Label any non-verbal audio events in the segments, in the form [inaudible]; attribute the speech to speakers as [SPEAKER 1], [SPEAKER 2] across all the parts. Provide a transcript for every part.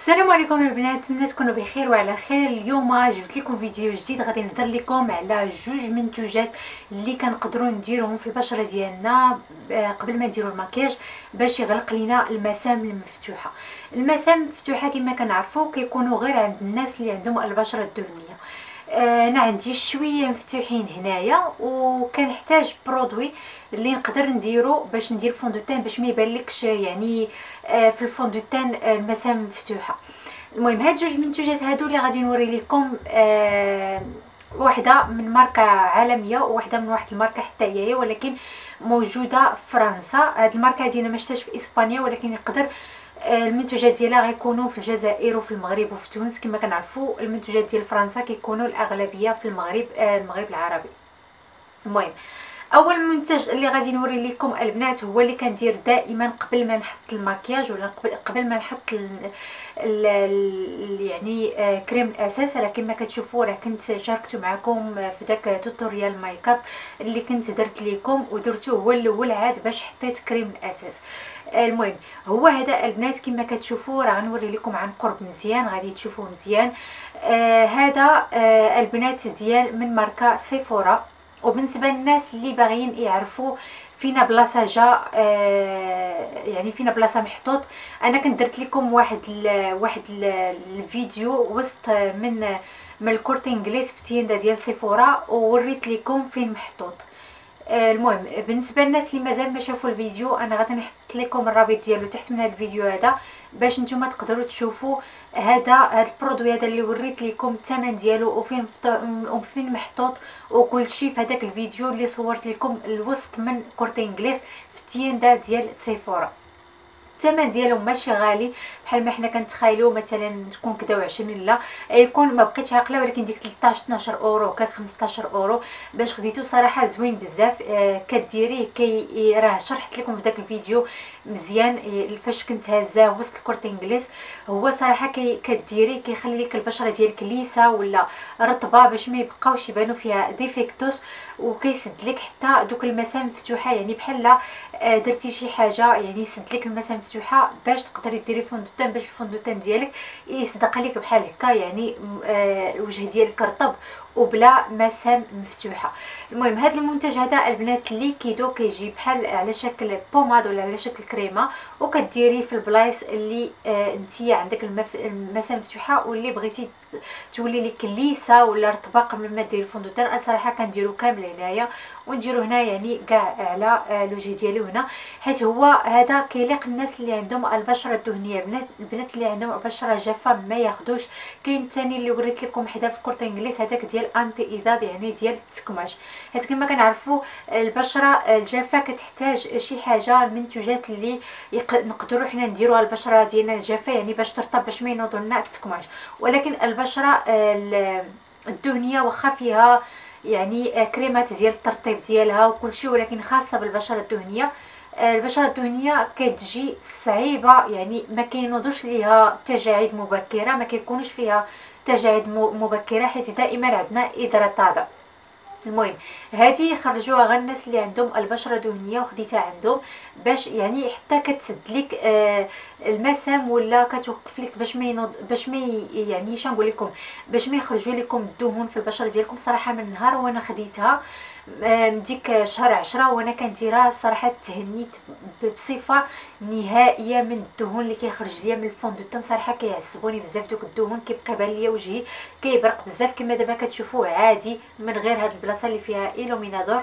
[SPEAKER 1] السلام عليكم البنات نتمنى تكونوا بخير وعلى خير. اليوم جبت لكم فيديو جديد غادي نهضر لكم على جوج منتوجات اللي كنقدروا نديروهم في البشرة ديالنا آه، قبل ما نديروا المكياج باش يغلق لينا المسام المفتوحة. المسام المفتوحه كما كنعرفوا كيكونوا غير عند الناس اللي عندهم البشرة الدهنية. أنا عندي شوية مفتوحين هنايا وكنحتاج produit اللي نقدر نديرو باش ندير fond de teint باش ما يبانلكش يعني آه، في الفوندوتان المسام مفتوحة. المهم هاد جوج منتوجات هادو اللي غادي نوري لكم آه واحدة من ماركة عالمية وواحده من واحد الماركة حتى هي ولكن موجودة في فرنسا. هاد الماركة هادي أنا ما في إسبانيا ولكن يقدر آه، المنتوجات ديالها غيكونوا في الجزائر وفي المغرب وفي تونس كما كنعرفوا المنتوجات ديال فرنسا كيكونوا الأغلبية في المغرب آه، المغرب العربي. المهم أول منتج اللي غادي نوري لكم البنات هو اللي كندير دائما قبل ما نحط المكياج ولا قبل, قبل ما نحط ال ال ال يعني آه كريم الأساس. راه كما كتشوفوا راه كنت شاركت معكم في داك tutorial make up اللي كنت درت لكم ودرته هو الأول عاد باش حطيت كريم الأساس. المهم هو هذا البنات كما كتشوفوا راه غنوري لكم عن قرب مزيان غادي تشوفوه مزيان. آه هذا آه البنات ديال من ماركة Sephora وبالنسبة للناس اللي باغيين يعرفوا فينا بلاصة جا آه يعني فينا بلاصة محطوط. أنا كنت درت لكم واحد ال واحد ال الفيديو وسط من من ال Corte Inglés في tienda ديال Sephora ووريت لكم فين محطوط. المهم بالنسبة للناس اللي مازال ما شافوا الفيديو أنا غادي نحط لكم الرابط ديالو تحت من هذا الفيديو هذا باش نتوما تقدروا تشوفوا هذا هذا ال produit هذا اللي وريت لكم الثمن ديالو وفين وفين محطوط وكل شيء في هذاك الفيديو اللي صورت لكم الوسط من Corte Inglés في ال tienda ديال Sephora. الثمن ديالو ماشي غالي بحال ما حنا كنتخايلوا مثلا تكون كدا و20 لا يكون ما بقيتش عاقلة ولكن ديك 13 12 أورو كاك 15 أورو باش خديتو صراحة زوين بزاف. آه كديريه كي راه شرحت لكم في داك الفيديو مزيان فاش كنت هازاه وسط ال Corte Inglés هو صراحة كي كديريه كيخلي لك البشرة ديالك ليسة ولا رطبة باش ما يبقاوش يبانوا فيها defectos. وكيسد لك حتى دوك المسام مفتوحة. يعني بحال درتي شي حاجة يعني يسد لك المسام مفتوحة باش تقدري ديري fond de teint باش ال fond de teint ديالك يصدق لك بحال هكا. يعني آه الوجه ديالك رطب. وبلا مسام مفتوحه المهم هذا المنتج هذا البنات líquido كيجي بحال على شكل pommade ولا على شكل crema وكديريه في البلايص اللي آه انتي عندك المسام مفتوحة واللي بغيتي تولي لك ليسة ولا رطبة قبل ما ديري ال fond de teint أنا صراحة كنديرو كامل هنايا ونديرو هنا يعني كاع على آه، الوجه ديالي هنا. حيت هو هذا كيليق الناس اللي عندهم البشرة الدهنية. البنات البنات اللي عندهم بشره جافة ما ياخذوش كاين ثاني اللي وريت لكم حدا في Corte Inglés هذاك ديال anti edad يعني ديال التكماش حيت كما كنعرفوا البشرة الجافة كتحتاج شي حاجة المنتوجات اللي نقدروا حنا نديروها البشرة ديالنا. الجافة يعني باش ترطب باش ما ينوض لنا التكماش. ولكن البشرة الدهنية واخا فيها يعني كريمات ديال الترطيب ديالها وكل شيء ولكن خاصة بالبشرة الدهنية. البشرة الدهنية كتجي صعيبة يعني ما كينوضوش ليها تجاعيد مبكرة ما كيكونوش فيها تجاعيد مبكرة حيت دائما عندنا ايدراتادا المهم هذه خرجوها غير الناس اللي عندهم البشرة دهنيه وخديتها عندهم باش يعني حتى كتسد لك آه المسام ولا كتوقف لك باش ما ينوض باش ما يعني شنقول لكم باش ما يخرجوا لكم الدهون في البشرة ديالكم صراحة من النهار وأنا خديتها. من ديك شهر عشرة وأنا كنديرها صراحة تهنيت بصفة نهائية من الدهون اللي كيخرج ليا من الفوندوتان صراحة كيعصبوني بزاف دوك الدهون كيبقى بان ليا وجهي كيبرق بزاف. كما دابا كتشوفوه عادي من غير هاد البلاصة اللي فيها ايلومينادور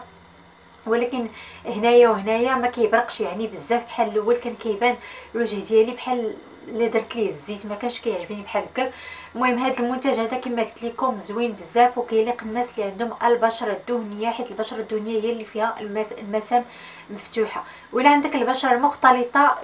[SPEAKER 1] ولكن هنايا وهنايا ما كيبرقش يعني بزاف. بحال الأول كان كيبان الوجه ديالي بحال اللي درت ليه الزيت ما كانش كيعجبني بحال هكا. المهم هذا المنتج هذا كما قلت لكم زوين بزاف وكيليق الناس اللي عندهم البشرة الدهنية حيت البشرة الدهنية هي اللي فيها المسام مفتوحة. ولا عندك البشرة المختلطه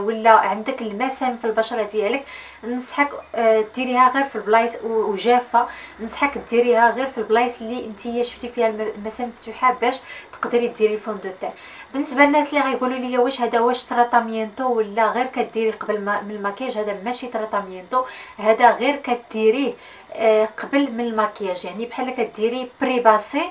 [SPEAKER 1] ولا عندك المسام في البشرة ديالك ننصحك آه، ديريها غير في البلايص وجافة. ننصحك ديريها غير في البلايص اللي نتيا شفتي فيها المسام مفتوحة باش تقدري ديري fond de teint بالنسبة للناس اللي غيقولوا لي واش هذا واش tratamiento ولا غير كديري قبل ما من المكياج هذا ماشي tratamiento هذا غير كديريه آه قبل من المكياج يعني بحال كديري prebase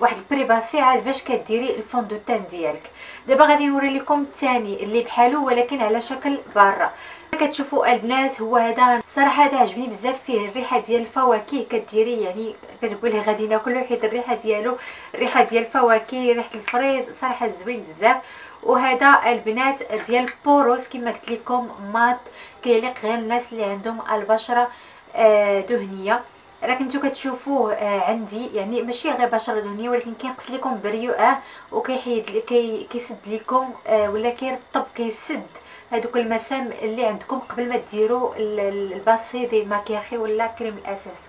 [SPEAKER 1] واحد ال prebase عاد باش كديري ال fond de teint ديالك. دابا غادي نوري لكم الثاني اللي بحالو ولكن على شكل barra كتشوفوا البنات هو هذا صراحة هذا عجبني بزاف فيه الريحة ديال الفواكه كديري يعني كتقولي غادي ناكلو حيت الريحة ديالو الريحة ديال الفواكه ريحة ال fraise صراحة زوين بزاف. وهذا البنات ديال poros كما قلت لكم mate كيليق غير الناس اللي عندهم البشرة آه، دهنية. راه كنتو كتشوفوه آه عندي يعني ماشي غير بشره دهنيه ولكن كينقص لكم brillo وكيحيد كي كيسد لكم آه ولا كيرطب كيسد هذوك المسام اللي عندكم قبل ما ديروا ال base de maquillaje ولا كريم الأساس.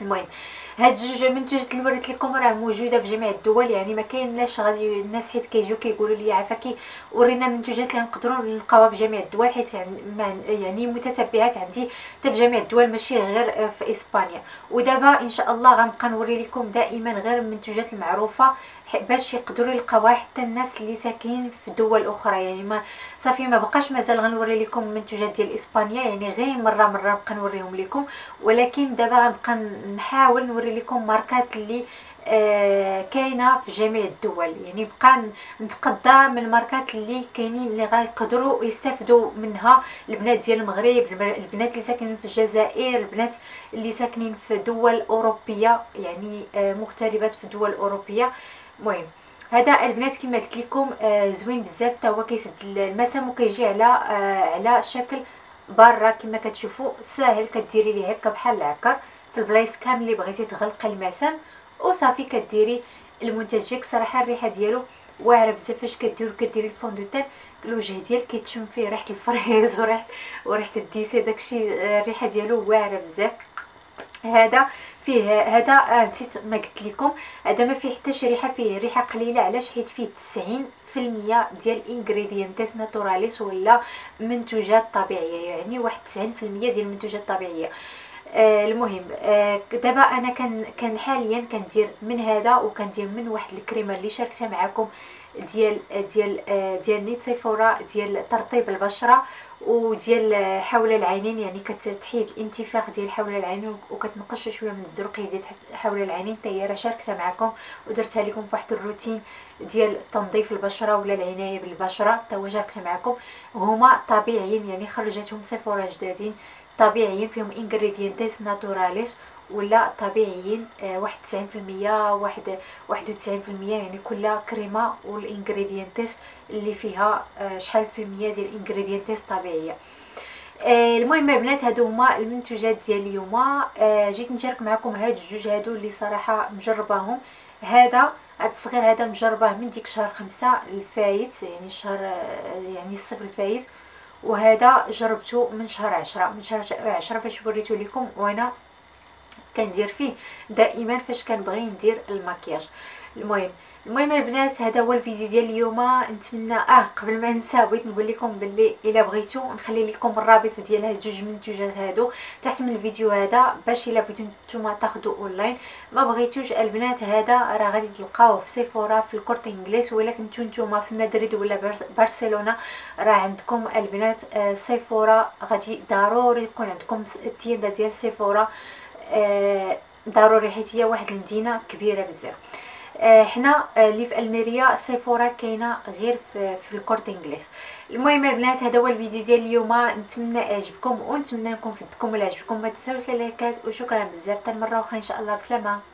[SPEAKER 1] المهم هاد جوج منتوجات اللي وريت لكم راه موجودة في جميع الدول يعني ما كاينلاش غادي الناس حيت كيجيو كيقولوا لي عافاكي ورينا المنتوجات اللي نقدروا نلقاوها في جميع الدول حيت يعني متتبعات عندي حتى في جميع الدول ماشي غير في إسبانيا. ودابا إن شاء الله غنبقى نوري لكم دائما غير المنتوجات المعروفة باش يقدروا يلقاوها حتى الناس اللي ساكنين في دول أخرى. يعني ما صافي ما بقاش مازال غنوري لكم المنتوجات ديال إسبانيا يعني غير مرة مرة نبقى نوريهم لكم. ولكن دابا غنبقى نحاول نوري لكم ماركات اللي آه كاينة في جميع الدول. يعني بقى نتقدى من الماركات اللي كاينين اللي غيقدروا يستافدوا منها. البنات ديال المغرب البنات اللي ساكنين في الجزائر البنات اللي ساكنين في دول أوروبية يعني آه مغتربات في دول أوروبية. المهم هذا البنات كما قلت لكم آه زوين بزاف. حتى هو كيسد المسام وكيجي على على شكل barra. كما كتشوفوا ساهل. كديري ليه هكا بحال العكر في البلايص كامل اللي بغيتي تغلقي المسام وصافي كديري المنتج ديالك صراحة الريحة ديالو واعرة بزاف. فاش كديرو كديري ال fond de teint الوجه ديالك كيتشم فيه ريحة ال fraise [laughs] وريحة وريحة ال dessert داكشي آه، الريحة ديالو واعرة بزاف. هذا فيه هذا آه نسيت ما قلت لكم. هذا ما فيه حتى شي ريحة فيه ريحة قليلة. علاش؟ حيت فيه 90% ديال ingredientes naturales ولا منتوجات طبيعية يعني واحد 90% ديال المنتوجات الطبيعية. آه المهم آه دابا أنا كان كان حاليا كندير من هذا وكندير من واحد الكريمة اللي شاركتها معكم ديال ديال آه ديال نيت سيفورا ديال ترطيب البشرة وديال حول العينين يعني كتحيد الانتفاخ ديال حول العينين وكتنقص شوية من الزرقيه ديال حول العينين. حتى هي راه شاركتها معكم ودرتها لكم في واحد الروتين ديال تنظيف البشرة ولا العناية بالبشرة. حتى هو شاركتها معكم هما طبيعيين يعني خرجتهم سيفورا جدادين. طبيعيين فيهم ingredientes naturales ولا طبيعيين آه، واحد تسعين في المية واحد واحد وتسعين في المية يعني كلها كريمة وال ingredientes اللي فيها آه، شحال في المية ديال ال ingredientes طبيعية. آه، المهم البنات هادو هما المنتوجات ديال اليوم. جيت نشارك معكم هاد الجوج هادو اللي صراحة مجرباهم. هذا هاد الصغير هذا مجرباه من ديك شهر خمسة الفايت يعني شهر يعني الصيف الفايت. وهذا جربته من شهر عشرة من شهر عشرة فاش وريته لكم وأنا كندير فيه. دائما فاش كنبغي ندير المكياج. المهم المهم البنات هذا هو الفيديو ديال اليوم. نتمنى آه قبل ما ننسى بغيت نقول لكم باللي إلا بغيتو نخلي لكم الرابط ديال هاد جوج منتوجات هادو تحت من الفيديو هذا باش إلا بغيتو نتوما تاخذوا اونلاين ما بغيتوش البنات هذا راه غادي تلقاوه في سيفورا في ال Corte Inglés ولا كنتو نتوما في مدريد ولا برشلونه راه عندكم البنات آه سيفورا غادي ضروري يكون عندكم ال tienda ديال سيفورا آه ضروري حيت هي واحد المدينة كبيرة بزاف. آه حنا آه اللي في ألميريا سيفورا كاينة غير في, في ال Corte Inglés المهم البنات هذا هو الفيديو ديال اليوم. نتمنى يعجبكم ونتمنى نكون فدتكم ولا عجبكم. ما تنساوش اللايكات وشكرا بزاف. حتى المرة أخرى إن شاء الله. بسلامة.